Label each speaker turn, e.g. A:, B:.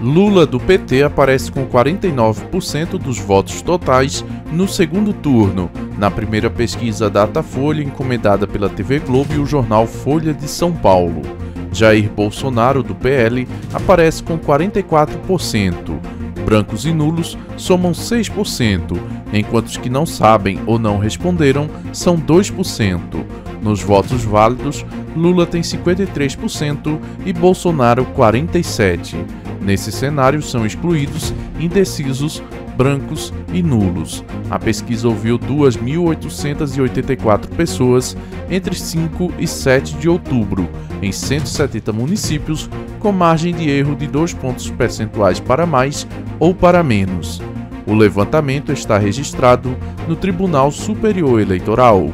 A: Lula do PT aparece com 49% dos votos totais no segundo turno, na primeira pesquisa Datafolha encomendada pela TV Globo e o jornal Folha de São Paulo. Jair Bolsonaro do PL aparece com 44%. Brancos e nulos somam 6%, enquanto os que não sabem ou não responderam são 2%. Nos votos válidos, Lula tem 53% e Bolsonaro 47%. Nesse cenário são excluídos indecisos, brancos e nulos. A pesquisa ouviu 2.884 pessoas entre 5 e 7 de outubro, em 170 municípios, com margem de erro de 2 pontos percentuais para mais ou para menos. O levantamento está registrado no Tribunal Superior Eleitoral.